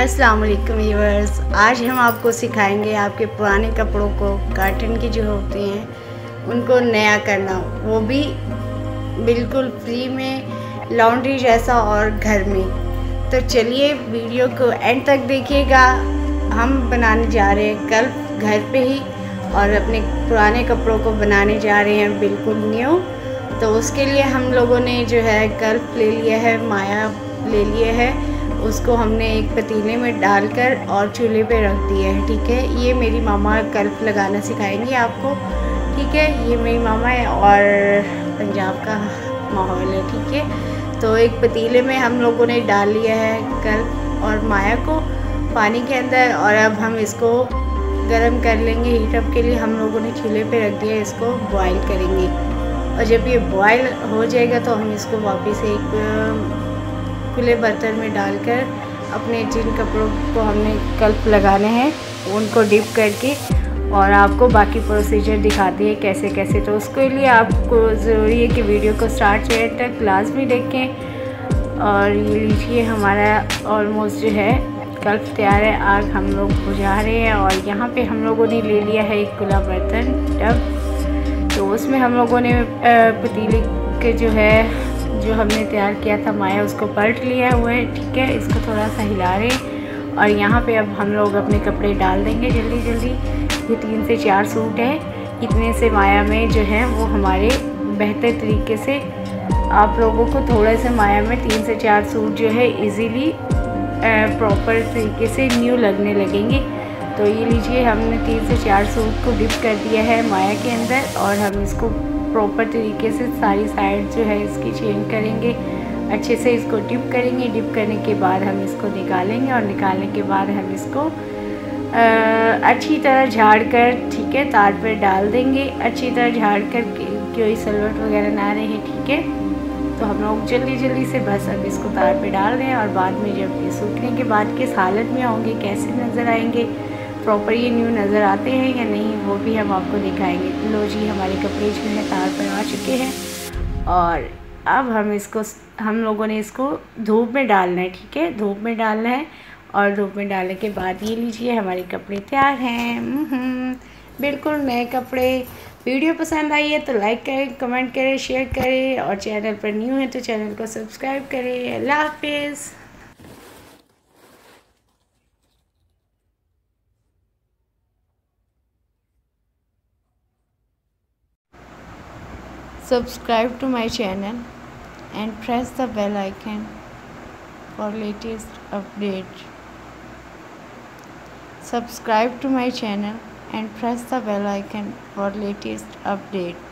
अस्सलाम वालेकुम व्यूअर्स। आज हम आपको सिखाएँगे आपके पुराने कपड़ों को कार्टन की जो होती हैं, उनको नया करना। वो भी बिल्कुल फ्री में लॉन्ड्री जैसा और घर में। तो चलिए वीडियो को एंड तक देखिएगा। हम बनाने जा रहे हैं, कल घर पे ही और अपने पुराने कपड़ों को बनाने जा रहे हैं, बिल्कुल न्यू तो उसके लिए हम लोगों ने जो है कल्प ले लिया है, माया ले लिए है। उसको हमने एक पतीले में डालकर और चूल्हे पे रख दिया है, ठीक है? ये मेरी मामा कल्प लगाना सिखाएँगी आपको, ठीक है? ये मेरी मामा है और पंजाब का माहौल है, ठीक है? तो एक पतीले में हम लोगों ने डाल लिया है कल्प और माया को पानी के अंदर और अब हम इसको गर्म कर लेंगे हीटअप के लिए हम लोगों ने चूल्हे पे रख दिया इसको बॉईल करेंगे। और जब ये बॉयल हो जाएगा तो हम इसको वापस एक खुले बर्तन में डालकर अपने जिन कपड़ों को हमने कल्प लगाने हैं, उनको डिप करके और आपको बाकी प्रोसीजर दिखाती है कैसे कैसे। तो उसके लिए आपको ज़रूरी है कि वीडियो को स्टार्ट एंड तक भी देखें और ये लीजिए हमारा ऑलमोस्ट जो है, कल्प तैयार है। आग हम लोग बुझा रहे हैं और यहाँ पे हम लोगों ने ले लिया है एक खुला बर्तन टब। तो उसमें हम लोगों ने पतीले के जो है जो हमने तैयार किया था, माया उसको पलट लिया हुआ है, ठीक है? इसको थोड़ा सा हिला रहे और यहाँ पे अब हम लोग अपने कपड़े डाल देंगे जल्दी जल्दी। ये तीन से चार सूट है। इतने से माया में जो है, वो हमारे बेहतर तरीके से आप लोगों को थोड़े से माया में तीन से चार सूट जो है इजीली प्रॉपर तरीके से न्यू लगने लगेंगे। तो ये लीजिए, हमने तीन से चार सूट को डिप कर दिया है माया के अंदर और हम इसको प्रॉपर तरीके से सारी साइड जो है इसकी चेंज करेंगे। अच्छे से इसको डिप करेंगे। डिप करने के बाद हम इसको निकालेंगे और निकालने के बाद हम इसको आ, अच्छी तरह झाड़ कर ठीक है तार पर डाल देंगे। अच्छी तरह झाड़ कर कोई सलवट वगैरह ना रहे ठीक है। तो हम लोग जल्दी जल्दी से बस अब इसको तार पे डाल दें और बाद में जब ये सूखने के बाद किस हालत में होंगे कैसे नज़र आएँगे प्रॉपर ये न्यू नज़र आते हैं या नहीं, वो भी हम आपको दिखाएँगे। लो जी, हमारे कपड़े जो है, तार पर आ चुके हैं। और अब हम इसको, हम लोगों ने इसको धूप में डालना है, ठीक है? धूप में डालना है और धूप में डालने के बाद ये लीजिए, हमारे कपड़े तैयार हैं। बिल्कुल, नए कपड़े। वीडियो पसंद आई है तो लाइक करें कमेंट करें शेयर करें और चैनल पर न्यू है तो चैनल को सब्सक्राइब करें। अल्लाह हाफिज़। Subscribe to my channel and press the bell icon for latest update. Subscribe to my channel and press the bell icon for latest update